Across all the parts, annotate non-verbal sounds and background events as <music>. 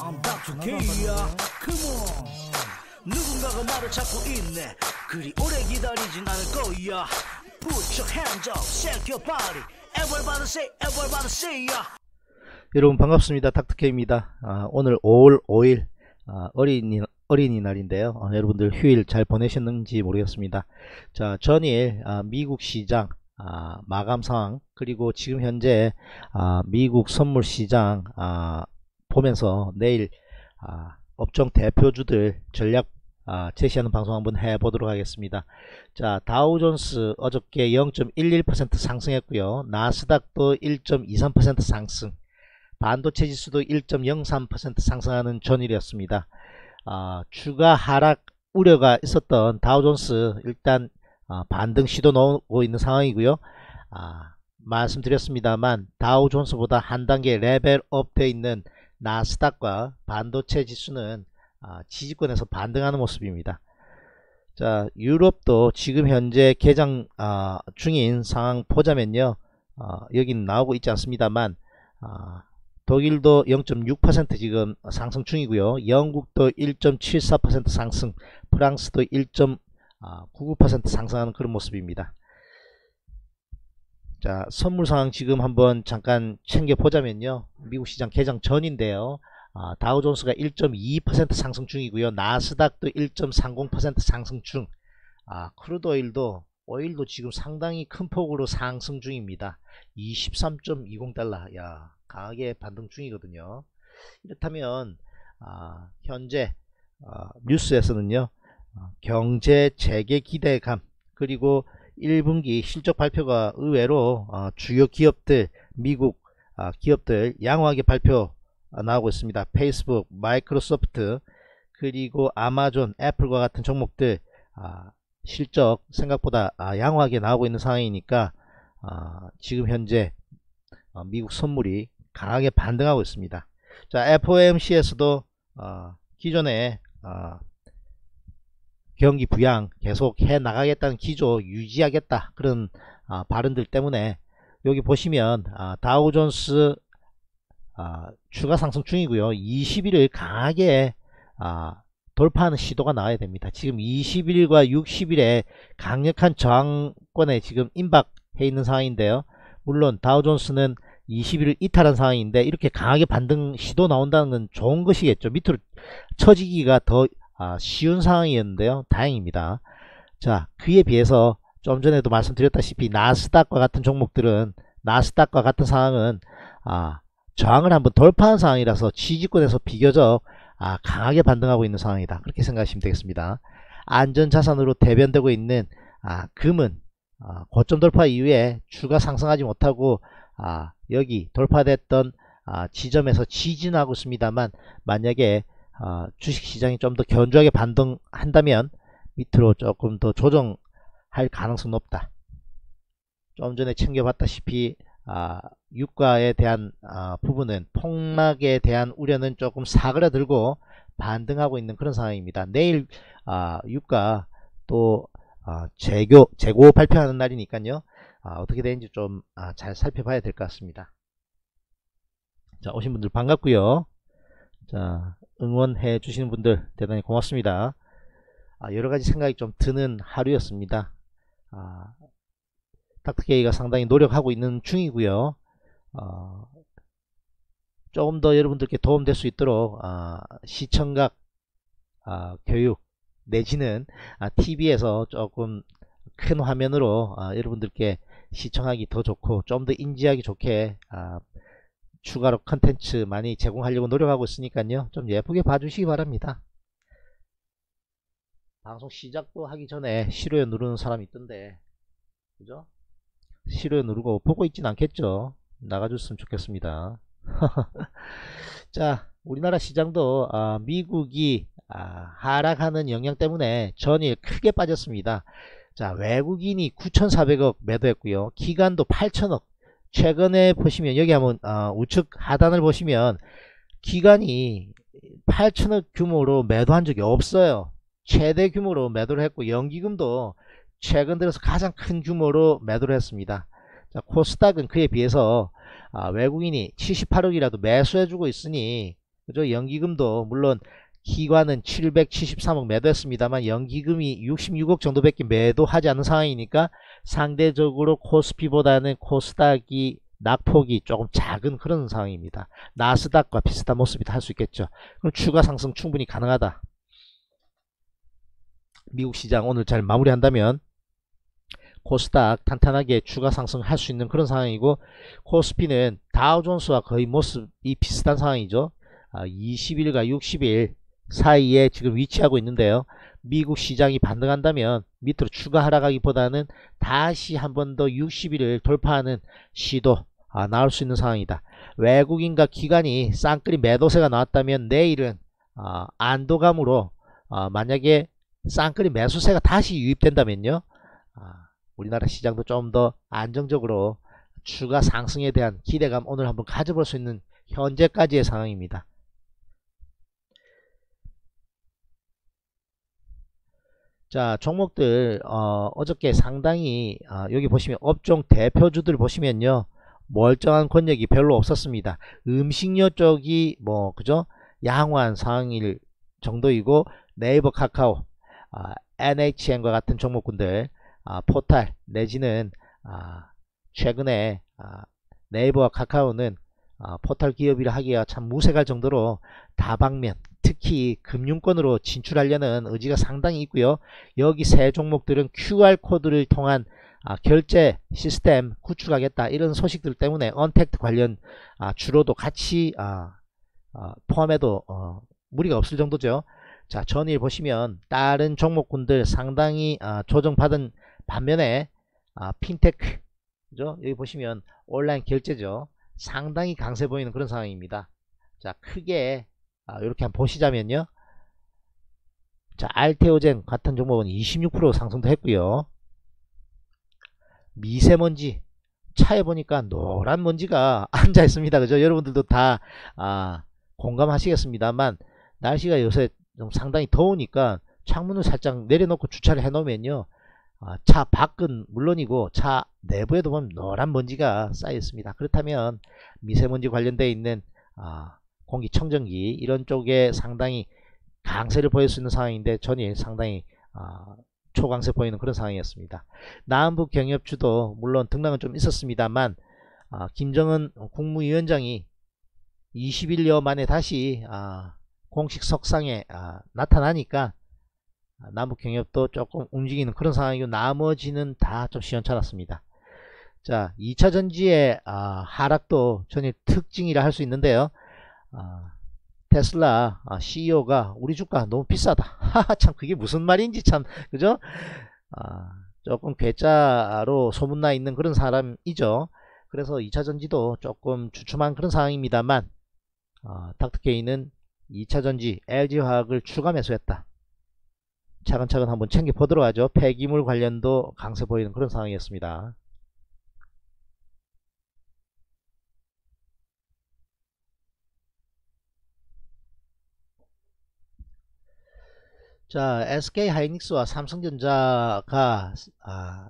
I'm Dr. K야 Come on 누군가가 나를 찾고 있네 그리 오래 기다리진 않을 거야 Put your hands up, shake your body Everybody say, everybody say ya 여러분 반갑습니다. 닥터케입니다. 아, 오늘 5월 5일 아, 어린이, 어린이날인데요. 아, 여러분들 휴일 잘 보내셨는지 모르겠습니다. 자 전일 아, 미국 시장 아, 마감 상황 그리고 지금 현재 아, 미국 선물 시장 아, 보면서 내일 아, 업종 대표주들 전략 아, 제시하는 방송 한번 해보도록 하겠습니다. 자 다우존스 어저께 0.11% 상승했고요. 나스닥도 1.23% 상승 반도체 지수도 1.03% 상승하는 전일이었습니다. 아, 추가 하락 우려가 있었던 다우존스 일단 아, 반등 시도 나오고 있는 상황이고요. 아, 말씀드렸습니다만 다우존스보다 한 단계 레벨업 되어 있는 나스닥과 반도체 지수는 아, 지지권에서 반등하는 모습입니다. 자 유럽도 지금 현재 개장 아, 중인 상황 보자면요. 아, 여기는 나오고 있지 않습니다만 아, 독일도 0.6% 지금 상승 중이고요. 영국도 1.74% 상승, 프랑스도 1.99% 상승하는 그런 모습입니다. 자, 선물 상황 지금 한번 잠깐 챙겨 보자면요. 미국 시장 개장 전인데요. 아, 다우존스가 1.22% 상승 중이고요. 나스닥도 1.30% 상승 중. 아, crude oil도 오일도 지금 상당히 큰 폭으로 상승 중입니다. 23.20달러. 야, 강하게 반등 중이거든요. 이렇다면 아, 현재 아, 뉴스에서는요. 아, 경제 재개 기대감 그리고 1분기 실적 발표가 의외로 아, 주요 기업들 미국 아, 기업들 양호하게 발표 나오고 있습니다. 페이스북, 마이크로소프트 그리고 아마존, 애플과 같은 종목들 아, 실적 생각보다 아, 양호하게 나오고 있는 상황이니까 아, 지금 현재 어, 미국 선물이 강하게 반등하고 있습니다. 자, FOMC에서도 어, 기존에 어, 경기 부양 계속 해 나가겠다는 기조 유지하겠다. 그런 아, 발언들 때문에 여기 보시면 아, 다우존스 아, 추가 상승 중이고요. 20일을 강하게 아, 돌파하는 시도가 나와야 됩니다. 지금 20일과 60일에 강력한 저항권에 지금 임박해 있는 상황인데요. 물론 다우존스는 20일을 이탈한 상황인데 이렇게 강하게 반등 시도 나온다는 건 좋은 것이겠죠. 밑으로 처지기가 더 아, 쉬운 상황이었는데요. 다행입니다. 자, 그에 비해서 좀 전에도 말씀드렸다시피 나스닥과 같은 종목들은 나스닥과 같은 상황은 아, 저항을 한번 돌파한 상황이라서 지지권에서 비교적 아, 강하게 반등하고 있는 상황이다. 그렇게 생각하시면 되겠습니다. 안전자산으로 대변되고 있는 아, 금은 아, 고점 돌파 이후에 추가 상승하지 못하고 아, 여기 돌파됐던 아, 지점에서 지진하고 있습니다만 만약에 어, 주식시장이 좀 더 견조하게 반등한다면 밑으로 조금 더 조정할 가능성 높다. 좀 전에 챙겨봤다시피 아, 유가에 대한 아, 부분은 폭락에 대한 우려는 조금 사그라들고 반등하고 있는 그런 상황입니다. 내일 아, 유가 또 아, 재고, 재고 발표하는 날이니까요. 아, 어떻게 되는지 좀잘 아, 살펴봐야 될 것 같습니다. 자 오신 분들 반갑고요. 자 응원해 주시는 분들 대단히 고맙습니다. 아, 여러가지 생각이 좀 드는 하루였습니다. 아, 닥터케이가 상당히 노력하고 있는 중이고요. 어, 조금 더 여러분들께 도움될 수 있도록 아, 시청각 아, 교육 내지는 아, TV에서 조금 큰 화면으로 아, 여러분들께 시청하기 더 좋고 좀 더 인지하기 좋게 아, 추가로 컨텐츠 많이 제공하려고 노력하고 있으니까요. 좀 예쁘게 봐주시기 바랍니다. 방송 시작도 하기 전에 싫어요 누르는 사람이 있던데 그죠? 싫어요 누르고 보고 있진 않겠죠? 나가줬으면 좋겠습니다. <laughs> 자 우리나라 시장도 아, 미국이 아, 하락하는 영향 때문에 전일 크게 빠졌습니다. 자 외국인이 9,400억 매도했고요. 기간도 8,000억 최근에 보시면 여기 한번 어, 우측 하단을 보시면 기간이 8천억 규모로 매도한 적이 없어요. 최대 규모로 매도를 했고 연기금도 최근 들어서 가장 큰 규모로 매도를 했습니다. 자, 코스닥은 그에 비해서 아, 외국인이 78억이라도 매수해주고 있으니 그죠? 연기금도 물론 기관은 773억 매도했습니다만 연기금이 66억 정도밖에 매도하지 않은 상황이니까 상대적으로 코스피보다는 코스닥이 낙폭이 조금 작은 그런 상황입니다. 나스닥과 비슷한 모습이다 할 수 있겠죠. 그럼 추가 상승 충분히 가능하다. 미국 시장 오늘 잘 마무리한다면 코스닥 탄탄하게 추가 상승할 수 있는 그런 상황이고 코스피는 다우존스와 거의 모습이 비슷한 상황이죠. 20일과 아, 60일 사이에 지금 위치하고 있는데요. 미국 시장이 반등한다면 밑으로 추가 하락하기보다는 다시 한 번 더 60일을 돌파하는 시도 아, 나올 수 있는 상황이다. 외국인과 기관이 쌍끌이 매도세가 나왔다면 내일은 아, 안도감으로 아, 만약에 쌍끌이 매수세가 다시 유입된다면요. 아, 우리나라 시장도 좀 더 안정적으로 추가 상승에 대한 기대감 오늘 한번 가져볼 수 있는 현재까지의 상황입니다. 자 종목들 어, 저께 상당히 어, 여기 보시면 업종 대표주들 보시면요 멀쩡한 권역이 별로 없었습니다. 음식료 쪽이 뭐 그죠? 양호한 상황일 정도이고 네이버 카카오 아, NHN과 같은 종목군들 아, 포탈 내지는 아, 최근에 아, 네이버와 카카오는 아, 포탈 기업이라 하기가 참 무색할 정도로 다방면 특히 금융권으로 진출하려는 의지가 상당히 있고요. 여기 세 종목들은 QR코드를 통한 아, 결제 시스템 구축하겠다 이런 소식들 때문에 언택트 관련 아, 주로도 같이 아, 아 포함해도 어, 무리가 없을 정도죠. 자 전일 보시면 다른 종목군들 상당히 아, 조정받은 반면에 아, 핀테크 그죠? 여기 보시면 온라인 결제죠. 상당히 강세 보이는 그런 상황입니다. 자 크게 아, 이렇게 한번 보시자면요. 자 알테오젠 같은 종목은 26% 상승도 했고요. 미세먼지 차에 보니까 노란 먼지가 <laughs> 앉아 있습니다. 그죠? 여러분들도 다 아, 공감하시겠습니다만 날씨가 요새 좀 상당히 더우니까 창문을 살짝 내려놓고 주차를 해 놓으면요. 아, 차 밖은 물론이고 차 내부에도 보면 노란 먼지가 쌓여 있습니다. 그렇다면 미세먼지 관련되어 있는 아, 공기청정기 이런 쪽에 상당히 강세를 보일 수 있는 상황인데 전일 상당히 아, 초강세 보이는 그런 상황이었습니다. 남북 경협주도 물론 등락은 좀 있었습니다만 아, 김정은 국무위원장이 21여 만에 다시 아, 공식 석상에 아, 나타나니까 남북 경협도 조금 움직이는 그런 상황이고 나머지는 다 좀 시원찮았습니다. 자 2차 전지의 아, 하락도 전혀 특징이라 할 수 있는데요. 아, 테슬라 아, CEO가 우리 주가 너무 비싸다. <laughs> 참 그게 무슨 말인지 참 그죠? 아, 조금 괴짜로 소문나 있는 그런 사람이죠. 그래서 2차전지도 조금 주춤한 그런 상황입니다만 어, 닥터케이는 2차전지 LG화학을 추가 매수했다. 차근차근 한번 챙겨보도록 하죠. 폐기물 관련도 강세 보이는 그런 상황이었습니다. 자, SK 하이닉스와 삼성전자가 아,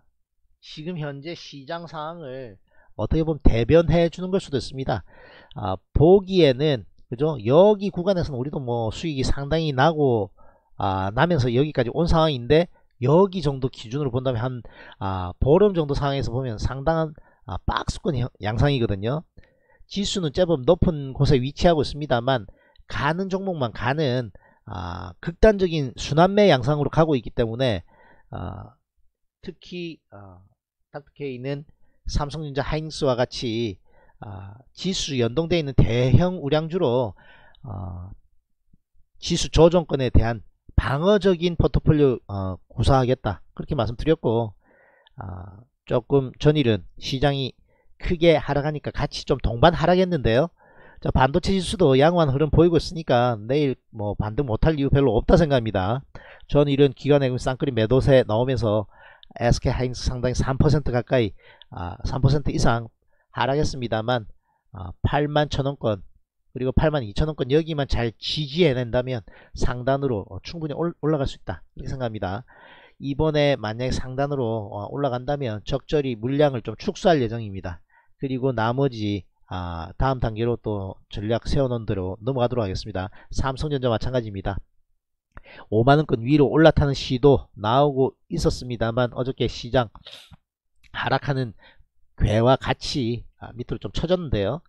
지금 현재 시장 상황을 어떻게 보면 대변해 주는 걸 수도 있습니다. 아, 보기에는 그죠? 여기 구간에서는 우리도 뭐 수익이 상당히 나고 아, 나면서 여기까지 온 상황인데 여기 정도 기준으로 본다면 한 아, 보름 정도 상황에서 보면 상당한 아, 박스권 양상이거든요. 지수는 제법 높은 곳에 위치하고 있습니다만 가는 종목만 가는 아, 극단적인 순환매 양상으로 가고 있기 때문에 아, 특히 아, 닥터케이는 삼성전자 하이닉스와 같이 아, 지수 연동되어 있는 대형 우량주로 어, 지수 조정권에 대한 방어적인 포트폴리오 어, 구사하겠다. 그렇게 말씀드렸고 아, 조금 전일은 시장이 크게 하락하니까 같이 좀 동반 하락했는데요 자, 반도체 지수도 양호한 흐름 보이고 있으니까 내일 뭐 반등 못할 이유 별로 없다 생각합니다. 전 이런 기관의 쌍끌이 매도세 나오면서 SK 하이닉스 상당히 3% 가까이 아, 3% 이상 하락했습니다만 아, 8만 천원권 그리고 8만 2천원권 여기만 잘 지지해낸다면 상단으로 어, 충분히 올라갈 수 있다 이렇게 생각합니다. 이번에 만약에 상단으로 어, 올라간다면 적절히 물량을 좀 축소할 예정입니다. 그리고 나머지 아, 다음 단계로 또 전략 세워놓은 대로 넘어가도록 하겠습니다. 삼성전자 마찬가지입니다. 5만원권 위로 올라타는 시도 나오고 있었습니다만 어저께 시장 하락하는 괴와 같이 아, 밑으로 좀 쳐졌는데요.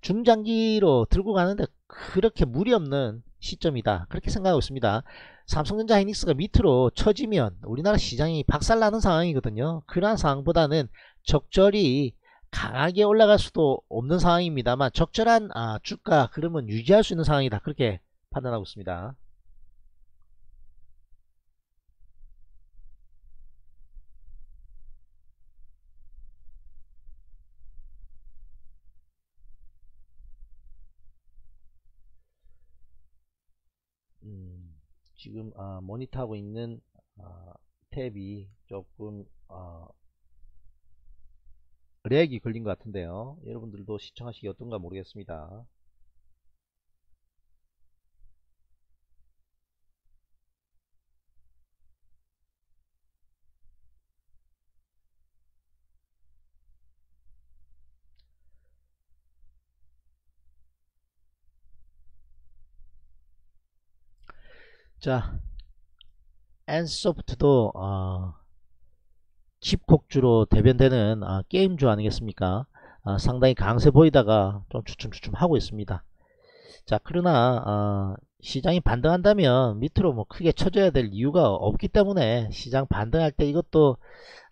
중장기로 들고 가는데 그렇게 무리 없는 시점이다. 그렇게 생각하고 있습니다. 삼성전자 하이닉스가 밑으로 쳐지면 우리나라 시장이 박살나는 상황이거든요. 그러한 상황보다는 적절히 강하게 올라갈 수도 없는 상황입니다만 적절한 아, 주가 흐름은 유지할 수 있는 상황이다. 그렇게 판단하고 있습니다. 음, 지금 아, 모니터하고 있는 아, 탭이 조금 아, 렉이 걸린 것 같은데요. 여러분들도 시청하시기 어떤가 모르겠습니다. 자, 엔소프트도 어, 집콕주로 대변되는 아, 게임주 아니겠습니까? 아, 상당히 강세 보이다가 좀 주춤주춤 하고 있습니다. 자 그러나 아, 시장이 반등한다면 밑으로 뭐 크게 쳐줘야 될 이유가 없기 때문에 시장 반등할 때 이것도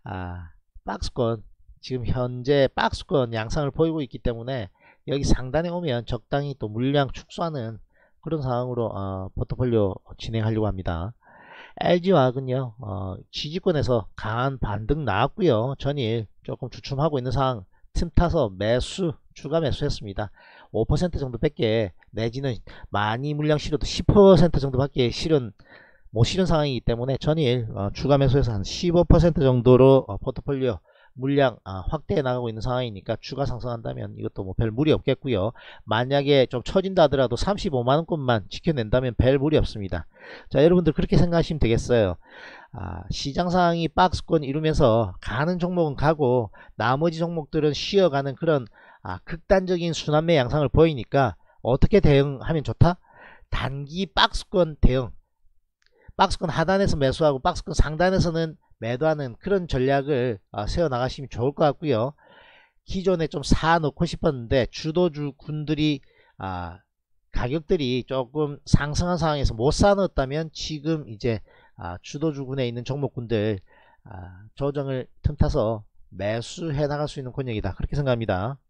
아, 박스권 지금 현재 박스권 양상을 보이고 있기 때문에 여기 상단에 오면 적당히 또 물량 축소하는 그런 상황으로 어, 포트폴리오 진행하려고 합니다. LG화학은요 어, 지지권에서 강한 반등 나왔고요. 전일 조금 주춤하고 있는 상황 틈타서 매수 추가 매수했습니다. 5% 정도밖에 내지는 많이 물량 실어도 10% 정도밖에 실은 못 실은 상황이기 때문에 전일 어, 추가 매수해서 한 15% 정도로 어, 포트폴리오 물량 아, 확대해 나가고 있는 상황이니까 추가 상승한다면 이것도 뭐 별 무리 없겠고요. 만약에 좀 처진다 하더라도 35만원권만 지켜낸다면 별 무리 없습니다. 자 여러분들 그렇게 생각하시면 되겠어요. 아, 시장 상황이 박스권 이루면서 가는 종목은 가고 나머지 종목들은 쉬어가는 그런 아, 극단적인 순환매 양상을 보이니까 어떻게 대응하면 좋다? 단기 박스권 대응 박스권 하단에서 매수하고 박스권 상단에서는 매도하는 그런 전략을 어, 세워 나가시면 좋을 것 같고요. 기존에 좀 사 놓고 싶었는데 주도주 군들이 아, 가격들이 조금 상승한 상황에서 못사 넣었다면 지금 이제 아, 주도주군에 있는 종목군들 아, 조정을 틈타서 매수해 나갈 수 있는 권역이다 그렇게 생각합니다.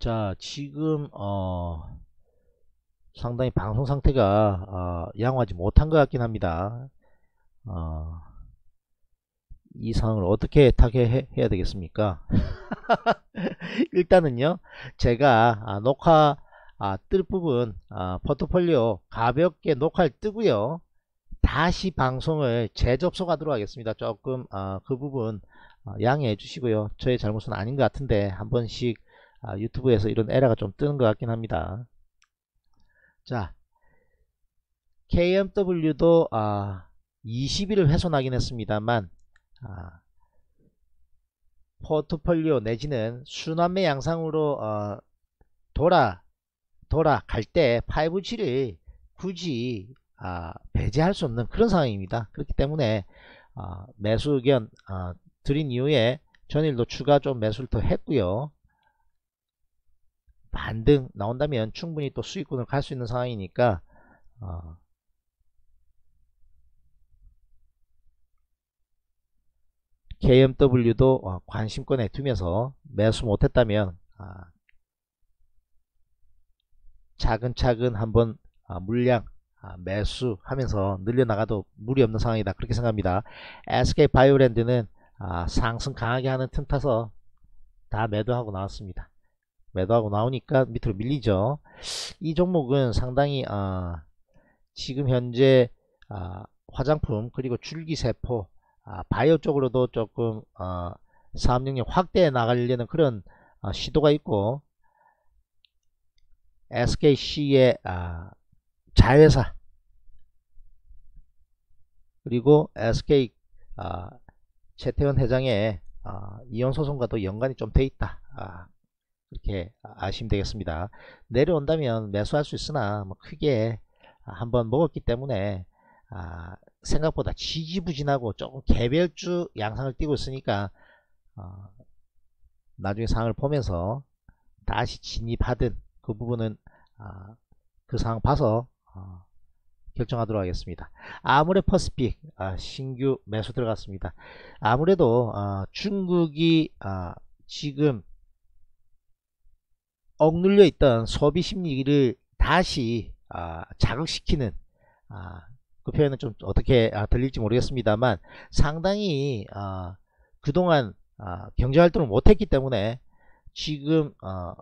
자 지금 어 상당히 방송 상태가 어, 양호하지 못한 것 같긴 합니다. 어, 이 상황을 어떻게 타개해야 되겠습니까? <laughs> 일단은요 제가 아, 녹화 아, 뜰 부분 아, 포트폴리오 가볍게 녹화를 뜨고요 다시 방송을 재접속하도록 하겠습니다. 조금 아, 그 부분 어, 양해해 주시고요. 저의 잘못은 아닌 것 같은데 한 번씩 아, 유튜브에서 이런 에러가 좀 뜨는 것 같긴 합니다. 자, KMW도 아, 20일을 훼손하긴 했습니다만 아, 포트폴리오 내지는 순환매 양상으로 어, 돌아 돌아갈 때 5G를 굳이 아, 배제할 수 없는 그런 상황입니다. 그렇기 때문에 아, 매수 의견 아, 드린 이후에 전일도 추가 좀 매수를 더 했고요. 반등 나온다면 충분히 또 수익군을 갈 수 있는 상황이니까 어, KMW도 어, 관심권에 두면서 매수 못했다면 아, 차근차근 한번 아, 물량 아, 매수하면서 늘려나가도 무리 없는 상황이다. 그렇게 생각합니다. SK바이오랜드는 아, 상승 강하게 하는 틈 타서 다 매도하고 나왔습니다 매도하고 나오니까 밑으로 밀리죠. 이 종목은 상당히 아, 지금 현재 아, 화장품 그리고 줄기세포 아, 바이오 쪽으로도 조금 아, 사업 능력 확대해 나가려는 그런 아, 시도가 있고 SKC의 아, 자회사 그리고 SK 아, 최태원 회장의 아, 이혼 소송과도 연관이 좀 돼 있다. 아, 이렇게 아시면 되겠습니다. 내려온다면 매수할 수 있으나 뭐 크게 한번 먹었기 때문에 아, 생각보다 지지부진하고 조금 개별주 양상을 띄고 있으니까 어, 나중에 상황을 보면서 다시 진입하든 그 부분은 아, 그 상황 봐서 어, 결정하도록 하겠습니다. 아무래 퍼스픽 아, 신규 매수 들어갔습니다. 아무래도 어, 중국이 아, 지금 억눌려 있던 소비 심리를 다시 아, 자극시키는 아, 그 표현은 좀 어떻게 아, 들릴지 모르겠습니다만 상당히 아, 그동안 아, 경제활동을 못했기 때문에 지금 어,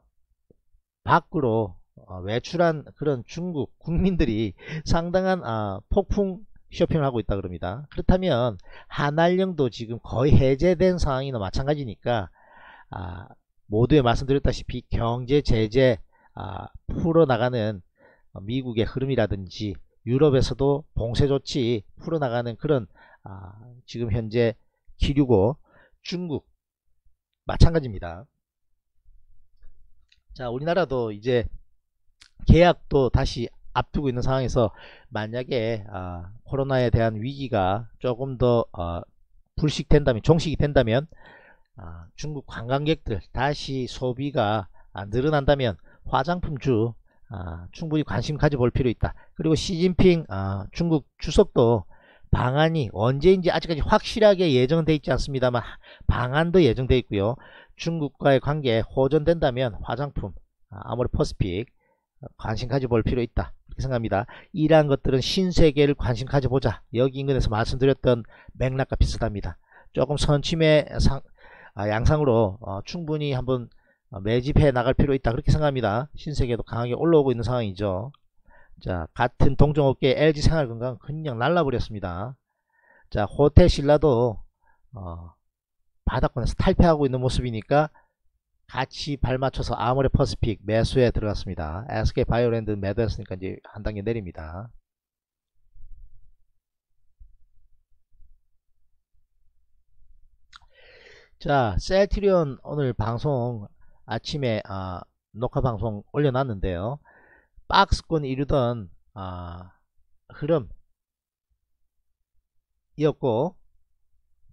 밖으로 어, 외출한 그런 중국 국민들이 상당한 아, 폭풍 쇼핑을 하고 있다 그럽니다. 그렇다면 한알령도 지금 거의 해제된 상황이나 마찬가지니까 아, 모두에 말씀드렸다시피 경제 제재 아, 풀어나가는 미국의 흐름이라든지 유럽에서도 봉쇄 조치 풀어나가는 그런 아, 지금 현재 기류고 중국 마찬가지입니다. 자 우리나라도 이제 계약도 다시 앞두고 있는 상황에서 만약에 아, 코로나에 대한 위기가 조금 더 어, 불식된다면 종식이 된다면 아, 중국 관광객들 다시 소비가 아, 늘어난다면 화장품주 아, 충분히 관심 가져볼 필요 있다. 그리고 시진핑 아, 중국 주석도 방안이 언제인지 아직까지 확실하게 예정돼 있지 않습니다만 방안도 예정돼 있고요. 중국과의 관계 호전된다면 화장품 아, 아무리 퍼스픽 관심 가져볼 필요 있다. 생각합니다. 이러한 것들은 신세계를 관심 가져보자. 여기 인근에서 말씀드렸던 맥락과 비슷합니다. 조금 선침의 상, 아, 양상으로 어, 충분히 한번 매집해 나갈 필요 있다. 그렇게 생각합니다. 신세계도 강하게 올라오고 있는 상황이죠. 자, 같은 동종업계 LG생활건강 그냥 날라버렸습니다. 자, 호텔 신라도 어, 바닥권에서 탈패하고 있는 모습이니까 같이 발맞춰서 아모레 퍼스픽 매수에 들어갔습니다. SK 바이오랜드 매도했으니까 이제 한 단계 내립니다. 자, 셀트리온 오늘 방송 아침에 아, 녹화 방송 올려놨는데요. 박스권 이루던 아, 흐름 이었고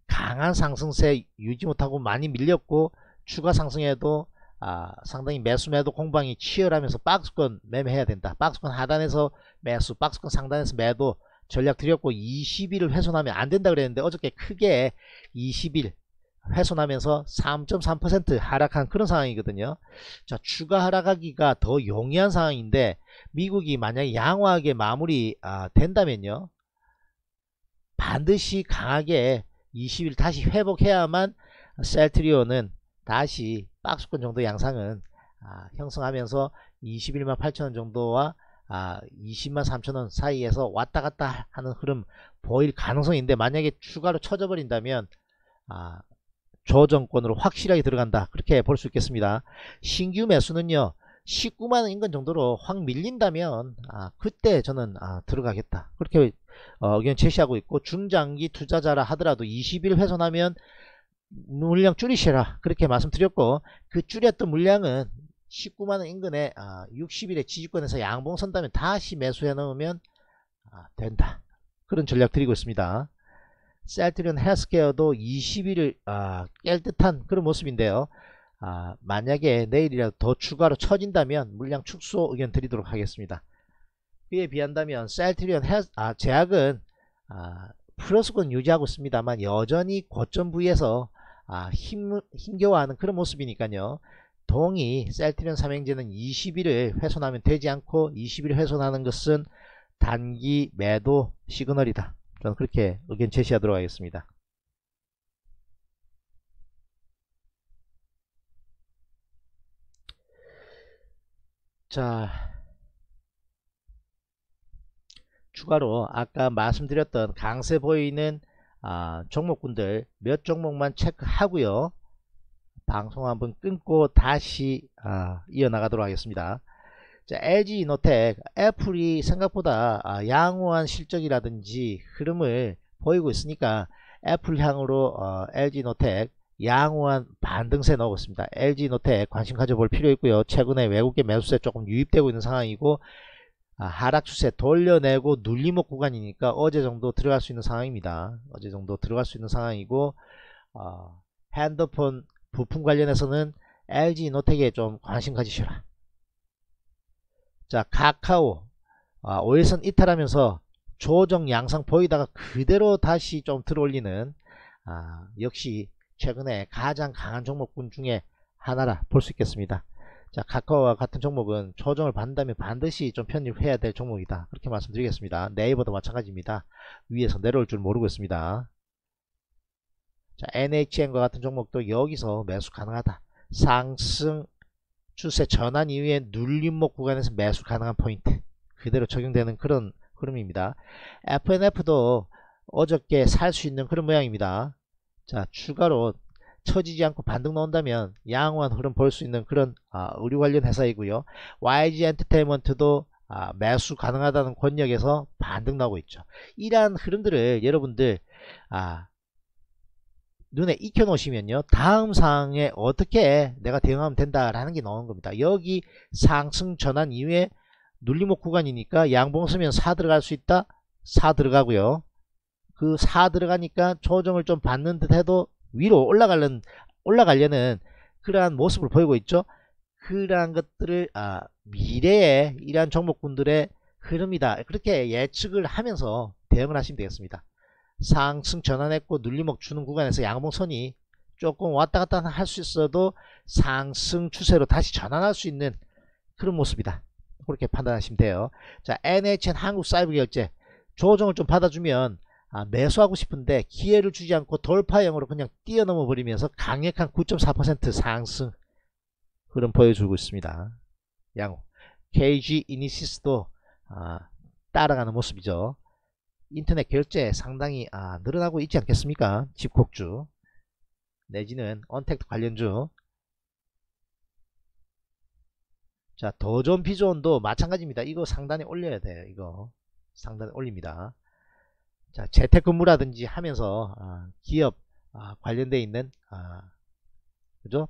강한 상승세 유지 못하고 많이 밀렸고 추가 상승에도 아, 상당히 매수 매도 공방이 치열하면서 박스권 매매해야 된다. 박스권 하단에서 매수, 박스권 상단에서 매도 전략 드렸고 20일을 훼손하면 안 된다 그랬는데 어저께 크게 20일 훼손하면서 3.3% 하락한 그런 상황이거든요. 자, 추가 하락하기가 더 용이한 상황인데 미국이 만약에 양호하게 마무리 아, 된다면요. 반드시 강하게 20일 다시 회복해야만 셀트리온은 다시 박스권 정도 양상은 아, 형성하면서 21만 8천원 정도와 아, 20만 3천원 사이에서 왔다 갔다 하는 흐름 보일 가능성인데 만약에 추가로 쳐져 버린다면 아, 조정권으로 확실하게 들어간다. 그렇게 볼 수 있겠습니다. 신규 매수는요 19만원 인근 정도로 확 밀린다면 아, 그때 저는 아, 들어가겠다. 그렇게 어, 의견 제시하고 있고 중장기 투자자라 하더라도 20일 훼손하면 물량 줄이셔라. 그렇게 말씀드렸고 그 줄였던 물량은 19만원 인근에 아, 60일에 지지권에서 양봉 선다면 다시 매수해 넣으면 아, 된다. 그런 전략 드리고 있습니다 셀트리온 헬스케어도 20일을 아, 깰 듯한 그런 모습인데요 아, 만약에 내일이라도 더 추가로 처진다면 물량 축소 의견 드리도록 하겠습니다 그에 비한다면 셀트리온 헬스, 아, 제약은 아, 플러스권 유지하고 있습니다만 여전히 고점 부위에서 아, 힘, 힘겨워하는 그런 모습이니까요. 동이 셀트리온 삼행제는 20일을 훼손하면 되지 않고 20일 훼손하는 것은 단기 매도 시그널이다. 저는 그렇게 의견 제시하도록 하겠습니다. 자, 추가로 아까 말씀드렸던 강세 보이는 아, 종목군들 몇 종목만 체크하고요. 방송 한번 끊고 다시 아, 이어나가도록 하겠습니다. 자, LG 이노텍, 애플이 생각보다 아, 양호한 실적이라든지 흐름을 보이고 있으니까 애플 향으로 어, LG 이노텍 양호한 반등세 나오고 있습니다. LG 이노텍 관심 가져볼 필요 있고요. 최근에 외국계 매수세 조금 유입되고 있는 상황이고 아, 하락 추세 돌려내고 눌림목 구간이니까 어제 정도 들어갈 수 있는 상황입니다. 어제 정도 들어갈 수 있는 상황이고 어, 핸드폰 부품 관련해서는 LG 이노텍에 좀 관심 가지셔라. 자 카카오 아, 5일선 이탈하면서 조정 양상 보이다가 그대로 다시 좀 들어올리는 아, 역시 최근에 가장 강한 종목군 중에 하나라 볼 수 있겠습니다. 자 카카오와 같은 종목은 조정을 받는다면 반드시 좀 편입해야 될 종목이다. 그렇게 말씀드리겠습니다. 네이버도 마찬가지입니다. 위에서 내려올 줄 모르고 있습니다. 자 NHN과 같은 종목도 여기서 매수 가능하다. 상승 추세 전환 이후에 눌림목 구간에서 매수 가능한 포인트 그대로 적용되는 그런 흐름입니다. FNF도 어저께 살 수 있는 그런 모양입니다. 자 추가로 처지지 않고 반등 나온다면 양호한 흐름 볼 수 있는 그런 아, 의류 관련 회사이고요. YG 엔터테인먼트도 아, 매수 가능하다는 권역에서 반등 나오고 있죠. 이러한 흐름들을 여러분들 아, 눈에 익혀 놓으시면요. 다음 상황에 어떻게 내가 대응하면 된다라는 게 나오는 겁니다. 여기 상승 전환 이후에 눌림목 구간이니까 양봉 쓰면 사 들어갈 수 있다. 사 들어가고요. 그사 들어가니까 조정을 좀 받는 듯 해도 위로 올라가려는 올라가려는 그러한 모습을 보이고 있죠. 그러한 것들을 아, 미래에 이러한 종목군들의 흐름이다. 그렇게 예측을 하면서 대응을 하시면 되겠습니다. 상승 전환했고 눌림목 주는 구간에서 양봉선이 조금 왔다 갔다 할 수 있어도 상승 추세로 다시 전환할 수 있는 그런 모습이다. 그렇게 판단하시면 돼요. 자, NHN 한국사이버결제 조정을 좀 받아주면 아, 매수하고 싶은데 기회를 주지 않고 돌파형으로 그냥 뛰어넘어 버리면서 강력한 9.4% 상승 흐름 보여주고 있습니다. 양호. KG 이니시스도 아, 따라가는 모습이죠. 인터넷 결제 상당히 아, 늘어나고 있지 않겠습니까? 집콕주 내지는 언택트 관련주 자 더존 비존도 마찬가지입니다. 이거 상단에 올려야 돼요. 이거 상단에 올립니다. 자 재택근무라든지 하면서 아, 기업 아, 관련돼 있는 아, 그죠?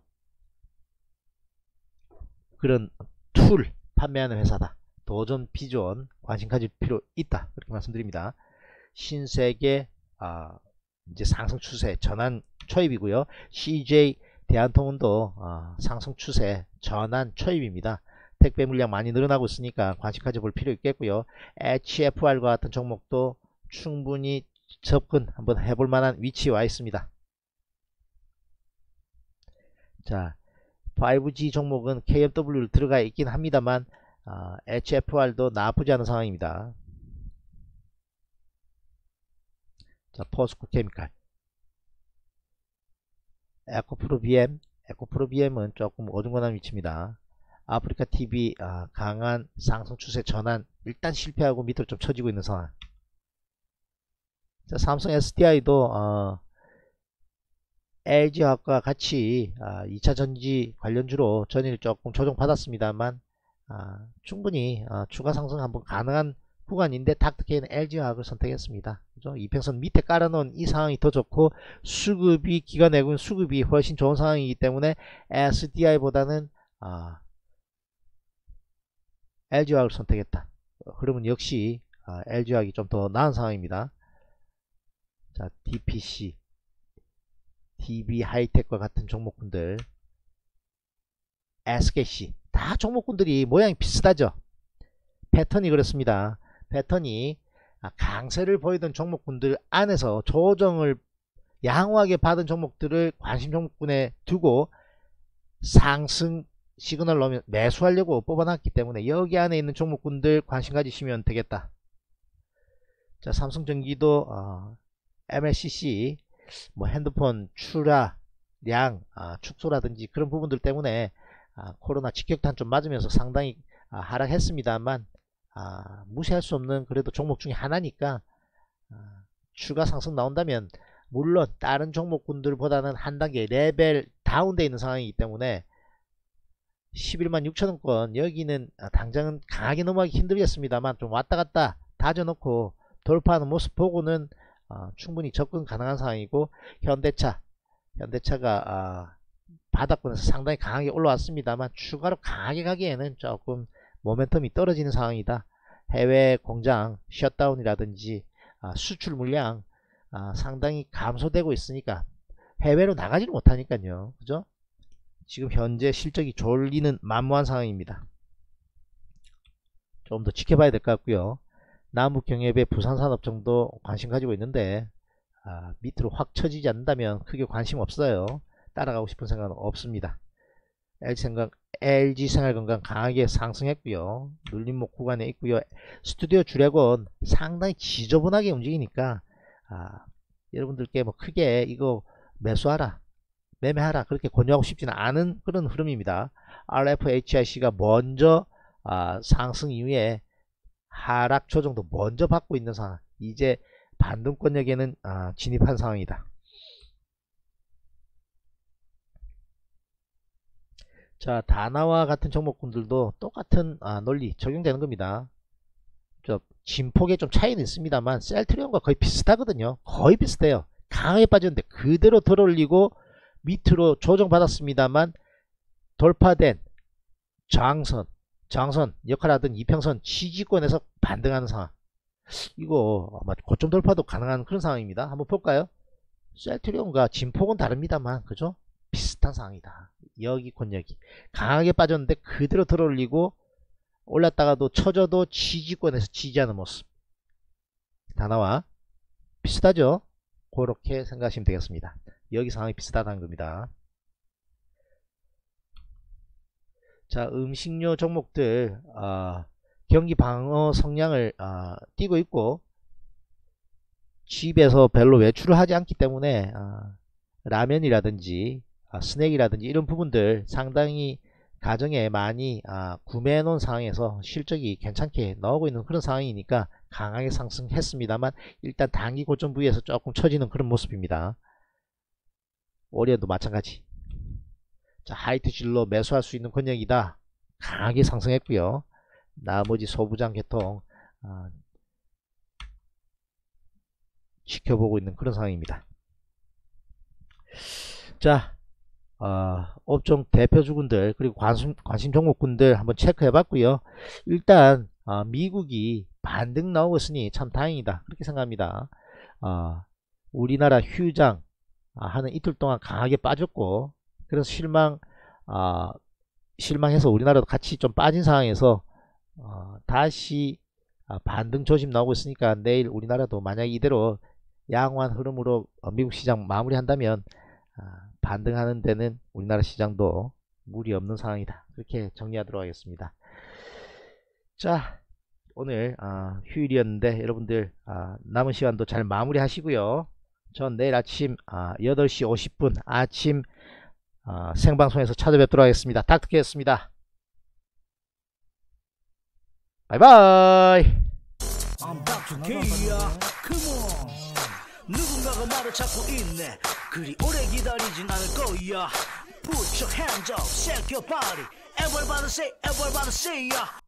그런 툴 판매하는 회사다. 도전 비존 관심 가질 필요 있다. 그렇게 말씀드립니다. 신세계 아, 이제 상승 추세 전환 초입이고요. CJ 대한통운도 아, 상승 추세 전환 초입입니다. 택배 물량 많이 늘어나고 있으니까 관심 가져볼 필요 있겠고요. HFR과 같은 종목도 충분히 접근 한번 해볼 만한 위치에 와 있습니다. 자, 5G 종목은 KMW를 들어가 있긴 합니다만 아, HFR도 나쁘지 않은 상황입니다. 자, 포스코 케미칼 에코프로 BM 에코프로 BM은 조금 어중간한 위치입니다. 아프리카 TV 아, 강한 상승 추세 전환 일단 실패하고 밑으로 좀 쳐지고 있는 상황. 자, 삼성 SDI도 어, LG화학과 같이 아, 2차 전지 관련주로 전일 조금 조정받았습니다만 아, 충분히 아, 추가 상승 한번 가능한 구간인데 닥터케이는 LG화학을 선택했습니다. 그죠? 이평선 밑에 깔아놓은 이 상황이 더 좋고 수급이 기관 내군 수급이 훨씬 좋은 상황이기 때문에 SDI보다는 아, LG화학을 선택했다. 그러면 역시 아, LG화학이 좀 더 나은 상황입니다. 자, DPC, DB 하이텍과 같은 종목군들, SKC 다 종목군들이 모양이 비슷하죠. 패턴이 그렇습니다. 패턴이 아, 강세를 보이던 종목군들 안에서 조정을 양호하게 받은 종목들을 관심 종목군에 두고 상승 시그널 넣으면 매수하려고 뽑아놨기 때문에 여기 안에 있는 종목군들 관심 가지시면 되겠다. 자 삼성전기도 어, MLCC 뭐 핸드폰 출하량 아, 축소라든지 그런 부분들 때문에 아, 코로나 직격탄 좀 맞으면서 상당히 아, 하락했습니다만 아, 무시할 수 없는 그래도 종목 중에 하나니까 아, 추가 상승 나온다면 물론 다른 종목군들보다는 한 단계 level down되어 있는 상황이기 때문에 11만 6천원권 여기는 아, 당장은 강하게 넘어가기 힘들겠습니다만 좀 왔다 갔다 다져놓고 돌파하는 모습 보고는 어, 충분히 접근 가능한 상황이고 현대차 현대차가 아, 바닥권에서 상당히 강하게 올라왔습니다만 추가로 강하게 가기에는 조금 모멘텀이 떨어지는 상황이다 해외 공장 셧다운이라든지 아, 수출 물량 아, 상당히 감소되고 있으니까 해외로 나가지는 못하니까요 그죠 지금 현재 실적이 졸리는 만무한 상황입니다. 좀 더 지켜봐야 될 것 같고요. 남북경협의 부산산업 정도 관심 가지고 있는데 아, 밑으로 확 처지지 않는다면 크게 관심 없어요. 따라가고 싶은 생각은 없습니다. LG생각, LG생활건강 강하게 상승했고요. 눌림목 구간에 있고요. 스튜디오 주력은 상당히 지저분하게 움직이니까 아, 여러분들께 뭐 크게 이거 매수하라 매매하라 그렇게 권유하고 싶지는 않은 그런 흐름입니다. RFHIC가 먼저 아, 상승 이후에 하락 조정도 먼저 받고 있는 상황 이제 반등권역에는 아, 진입한 상황이다. 자 다나와 같은 종목군들도 똑같은 아, 논리 적용되는 겁니다. 저 진폭에 좀 차이는 있습니다만 셀트리온과 거의 비슷하거든요. 거의 비슷해요. 강하게 빠졌는데 그대로 들어올리고 밑으로 조정받았습니다만 돌파된 저항선 저항선 역할하던 이평선 지지권에서 반등하는 상황 이거 아마 고점 돌파도 가능한 그런 상황입니다 한번 볼까요 셀트리온과 진폭은 다릅니다만 그죠 비슷한 상황이다 여기 강하게 빠졌는데 그대로 들어올리고 올랐다가도 쳐져도 지지권에서 지지하는 모습. 다 나와 비슷하죠? 그렇게 생각하시면 되겠습니다. 여기 상황이 비슷하다는 겁니다. 자 음식료 종목들 아, 경기 방어 성향을 아, 띄고 있고 집에서 별로 외출을 하지 않기 때문에 아, 라면이라든지 아, 스낵이라든지 이런 부분들 상당히 가정에 많이 아, 구매해 놓은 상황에서 실적이 괜찮게 나오고 있는 그런 상황이니까 강하게 상승했습니다만 일단 단기 고점 부위에서 조금 처지는 그런 모습입니다. 올해도 마찬가지. 자 하이트 질로 매수할 수 있는 권역이다. 강하게 상승했고요. 나머지 소부장 계통 아, 지켜보고 있는 그런 상황입니다. 자 어, 업종 대표 주군들 그리고 관심, 관심 종목군들 한번 체크해 봤고요. 일단 어, 미국이 반등 나오고 있으니 참 다행이다. 그렇게 생각합니다. 어, 우리나라 휴장 아, 하는 이틀 동안 강하게 빠졌고 그래서 실망 아, 실망해서 우리나라도 같이 좀 빠진 상황에서 어, 다시 아, 반등 조짐 나오고 있으니까 내일 우리나라도 만약 이대로 양호한 흐름으로 어, 미국 시장 마무리한다면 아, 반등하는 데는 우리나라 시장도 무리 없는 상황이다. 그렇게 정리하도록 하겠습니다. 자 오늘 아, 휴일이었는데 여러분들 아, 남은 시간도 잘 마무리 하시고요. 전 내일 아침 아, 8시 50분 아침 아, 생방송에서 찾아뵙도록 하겠습니다. 닥터케였습니다. 바이바이 누군가가 나를 찾고 있네 그리 오래 기다리진 않을 거야 Put your hands up, shake your body Everybody say, everybody say ya